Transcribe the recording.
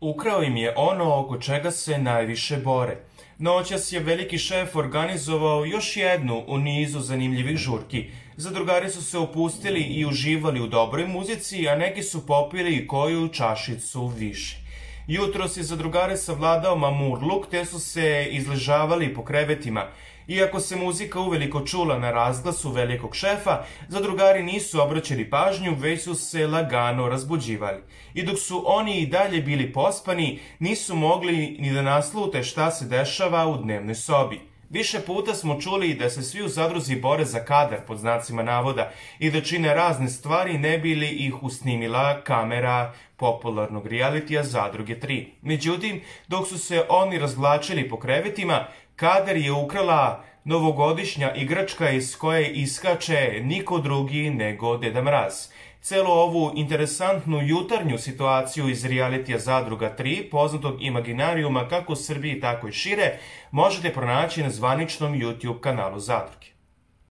Ukrao im je ono oko čega se najviše bore. Noćas je veliki šef organizovao još jednu u nizu zanimljivih žurki. Zadrugari su se opustili i uživali u dobroj muzici, a neki su popili koju čašicu više. Jutro si zadrugare savladao mamurluk, te su se izležavali po krevetima. Iako se muzika uveliko čula na razglasu velikog šefa, zadrugari nisu obraćali pažnju, već su se lagano razbuđivali. I dok su oni i dalje bili pospani, nisu mogli ni da naslute šta se dešava u dnevnoj sobi. Više puta smo čuli da se svi u zadruzi bore za kadar pod znacima navoda i da čine razne stvari ne bili ih usnimila kamera popularnog realitija Zadruge 3. Međutim, dok su se oni razvlačili po krevetima, kadar je ukrala novogodišnja igračka iz koje iskače niko drugi nego Deda Mraz. Celu ovu interesantnu jutarnju situaciju iz realitija Zadruga 3, poznatog imaginarijuma kako u Srbiji tako i šire, možete pronaći na zvaničnom YouTube kanalu Zadruge.